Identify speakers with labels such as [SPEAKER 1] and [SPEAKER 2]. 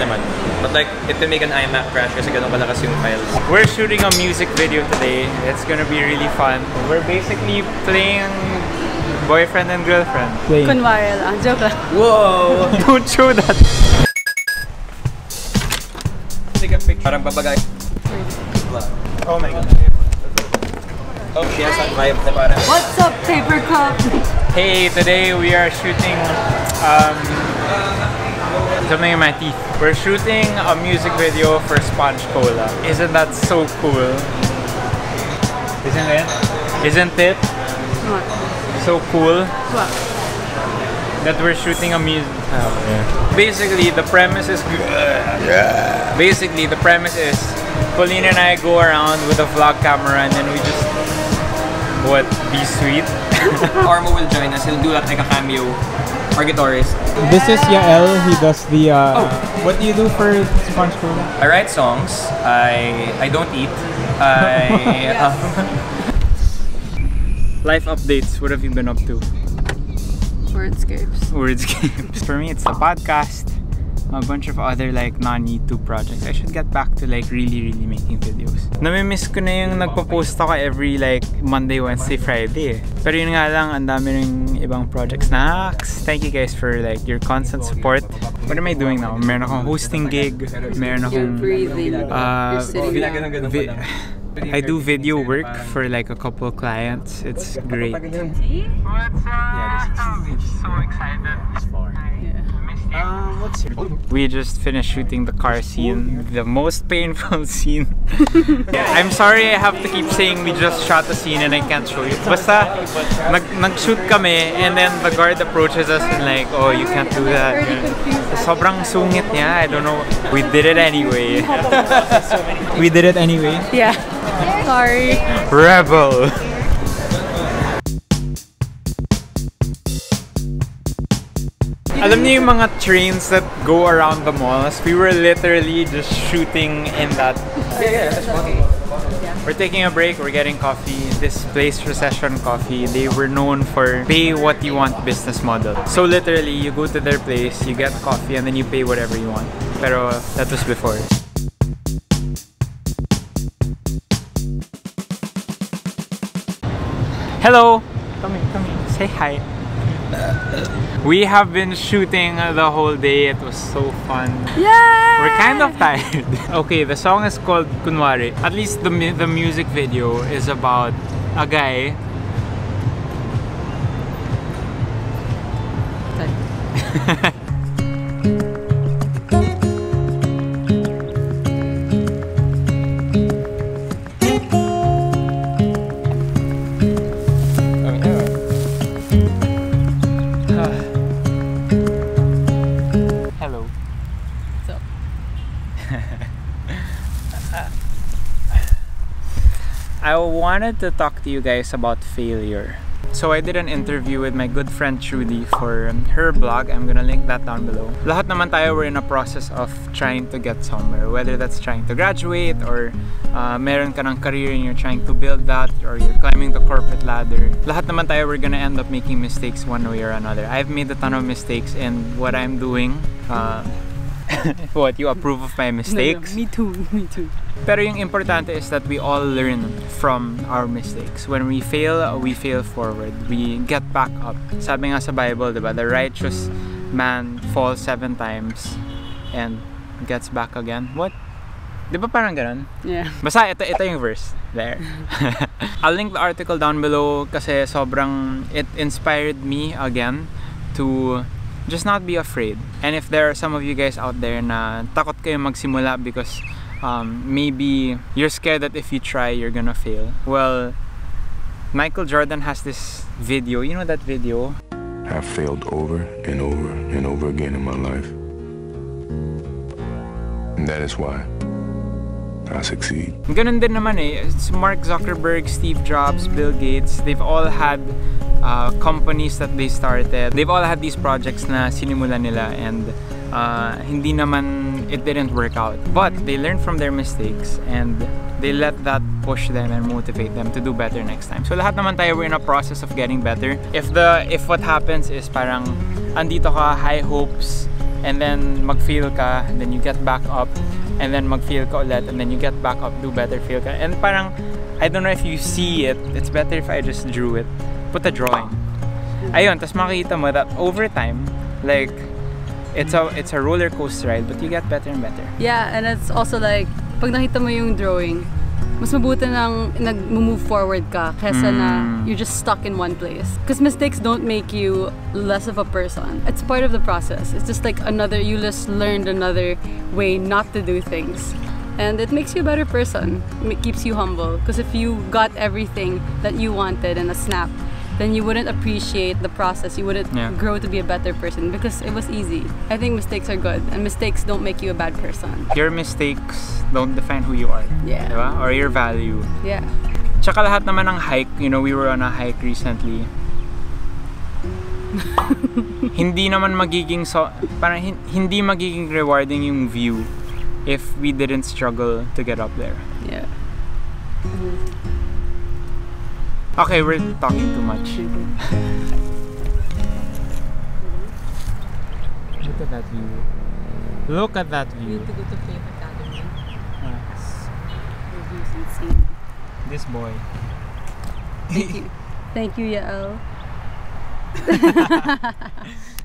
[SPEAKER 1] naman. But like, it will make an iMac crash kasi ganun kalakas yung files.
[SPEAKER 2] We're shooting a music video today. It's gonna be really fun. We're basically playing boyfriend and girlfriend. Playing.
[SPEAKER 3] Kunwari lang. Joke lang.
[SPEAKER 1] Whoa!
[SPEAKER 2] Don't show that.
[SPEAKER 1] Take a picture. Parang babagay.
[SPEAKER 2] Oh my god.
[SPEAKER 1] Oh, she has that vibe na parang...
[SPEAKER 3] What's up, paper cup?
[SPEAKER 2] Hey, today we are shooting um, something in my teeth. We're shooting a music video for Sponge Cola. Isn't that so cool? Isn't it? Isn't it
[SPEAKER 3] What?
[SPEAKER 2] so cool
[SPEAKER 3] What?
[SPEAKER 2] that we're shooting a music? Oh, yeah. Basically, the premise is. Yeah. Basically, the premise is Colleen and I go around with a vlog camera and then we just what be sweet.
[SPEAKER 1] Armo will join us. He'll do like a cameo. Or guitarist.
[SPEAKER 2] This is Yael. He does the. Uh, What do you do for Sponge Cola?
[SPEAKER 1] I write songs. I I don't eat. I um,
[SPEAKER 2] Life updates. What have you been up to?
[SPEAKER 3] Wordscapes.
[SPEAKER 2] Wordscapes. For me, it's the podcast. A bunch of other like non-YouTube projects. I should get back to like really, really making videos. Namimiss ko na yung nagpo-post ako every like Monday, Wednesday, Friday. eh. Pero yun nga lang, ang dami ring ibang projects. Naks! Thank you guys for like your constant support. What am I doing now? Meron akong hosting gig. Meron akong... Uh, vi- I do video work for like a couple clients. It's great. What's up? It's so excited. We just finished shooting the car scene, the most painful scene. I'm sorry I have to keep saying we just shot the scene and I can't show you. Basta, nag, nag-shoot kami and then the guard approaches us and like, oh, you can't do that. Sobrang sungit niya, I don't know. We did it anyway. we did it anyway.
[SPEAKER 3] Yeah. Sorry.
[SPEAKER 2] Rebel! Alam niyo yung mga trains that go around the malls? We were literally just shooting in that. Yeah, yeah, that's okay. We're taking a break, we're getting coffee. This place, Recession Coffee, they were known for pay what you want business model. So literally, you go to their place, you get coffee, and then you pay whatever you want. Pero that was before. Hello! Come in, come in. Say hi. We have been shooting the whole day. It was so fun.
[SPEAKER 3] Yeah.
[SPEAKER 2] We're kind of tired. okay, the song is called Kunwari. At least the, the music video is about a guy. Hello. I wanted to talk to you guys about failure. So I did an interview with my good friend Trudy for um, her blog. I'm gonna link that down below. Lahat naman tayo we're in a process of trying to get somewhere. Whether that's trying to graduate or uh, meron ka ng career and you're trying to build that or you're climbing the corporate ladder. Lahat naman tayo we're gonna end up making mistakes one way or another. I've made a ton of mistakes and what I'm doing uh, what, you approve of my mistakes?
[SPEAKER 3] Me too. Me too.
[SPEAKER 2] Pero yung importante is that we all learn from our mistakes. When we fail, we fail forward. We get back up. Sabi nga sa Bible, diba? The righteous man falls seven times and gets back again. What? Di ba parang ganun?
[SPEAKER 3] Yeah.
[SPEAKER 2] Basta ito, ito yung verse. There. I'll link the article down below kasi sobrang it inspired me again to just not be afraid. And if there are some of you guys out there na takot kayo magsimula because um, maybe you're scared that if you try, you're gonna fail. Well, Michael Jordan has this video. You know that video?
[SPEAKER 4] I've failed over and over and over again in my life. And that is why I succeed.
[SPEAKER 2] Ganun din naman eh. It's Mark Zuckerberg, Steve Jobs, Bill Gates, they've all had uh, companies that they started. They've all had these projects na sinimulan nila and uh, hindi naman it didn't work out. But they learned from their mistakes and they let that push them and motivate them to do better next time. So lahat naman tayo we're in a process of getting better. If the if what happens is parang andito ka high hopes and then mag-fail ka, then you get back up, and then mag-fail ka ulit, and then you get back up, do better, fail ka. And parang, I don't know if you see it, it's better if I just drew it. Put a drawing. Ayun, tapos makikita mo that over time, like, it's a it's a roller coaster ride, but you get better and better.
[SPEAKER 3] Yeah, and it's also like, pag nakita mo yung drawing, mas mabuti nang nag-move forward ka kesa na
[SPEAKER 2] Mm.
[SPEAKER 3] you're just stuck in one place. Because mistakes don't make you less of a person. It's part of the process. It's just like another, you just learned another way not to do things. And it makes you a better person. It keeps you humble. Because if you got everything that you wanted in a snap, then you wouldn't appreciate the process. You wouldn't
[SPEAKER 2] Yeah.
[SPEAKER 3] grow to be a better person because it was easy. I think mistakes are good, and mistakes don't make you a bad person.
[SPEAKER 2] Your mistakes don't define who you are.
[SPEAKER 3] Yeah.
[SPEAKER 2] Diba? Or your value.
[SPEAKER 3] Yeah.
[SPEAKER 2] Tsaka lahat naman ng hike, you know, we were on a hike recently. hindi naman magiging so parang hin- hindi magiging rewarding yung view if we didn't struggle to get up there.
[SPEAKER 3] Yeah.
[SPEAKER 2] Okay, we're talking too much. Look at that view. Look at that view.
[SPEAKER 3] Need to go to Flame Academy.
[SPEAKER 2] Yes.
[SPEAKER 3] Reviews insane.
[SPEAKER 2] This boy.
[SPEAKER 3] Thank you. Thank you, Yael.